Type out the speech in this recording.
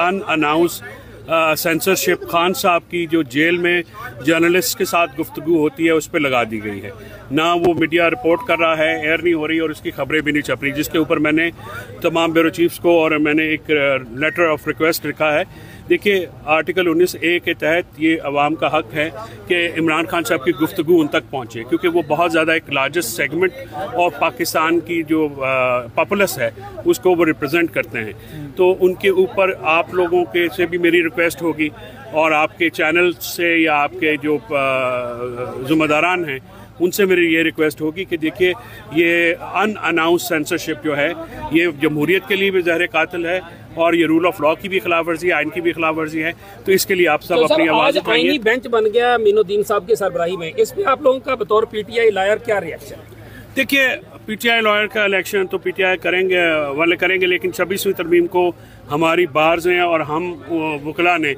unannounced censorship Khan साहब की जो जेल में जर्नलिस्ट के साथ गुफ्तगु होती है, उस पर लगा दी गई है। ना वो मीडिया रिपोर्ट कर रहा है एयर नहीं हो रही और उसकी खबरें भी नहीं छप रही, जिसके ऊपर मैंने तमाम ब्यूरो चीफ्स को और मैंने एक लेटर ऑफ़ रिक्वेस्ट लिखा है। देखिए आर्टिकल 19 ए के तहत ये अवाम का हक है कि इमरान खान साहब की गुफ्तु उन तक पहुँचे, क्योंकि वो बहुत ज़्यादा एक लार्जेस्ट सेगमेंट ऑफ़ पाकिस्तान की जो पॉपुलस है, उसको वो रिप्रेजेंट करते हैं। तो उनके ऊपर आप लोगों के से भी मेरी रिक्वेस्ट होगी और आपके चैनल से या आपके जो जुम्मेदारान हैं उनसे मेरी ये रिक्वेस्ट होगी कि देखिए ये अनअनाउंस सेंसरशिप जो है ये जमहूरियत के लिए भी जहर कातिल है और ये रूल ऑफ़ लॉ की भी खिलाफ वर्जी है आइन की भी खिलाफ वर्जी है तो इसके लिए आप सब तो अपनी आवाज़ आईनी बेंच बन गया मीनुद्दीन साहब की सरबराही में। इस पे आप लोगों का बतौर पीटीआई लायर क्या रिएक्शन देखिए पीटीआई लॉयर का इलेक्शन तो पीटीआई करेंगे, वाले करेंगे, लेकिन छब्बीसवीं तरमीम को हमारी बार्स हैं और हम वकला ने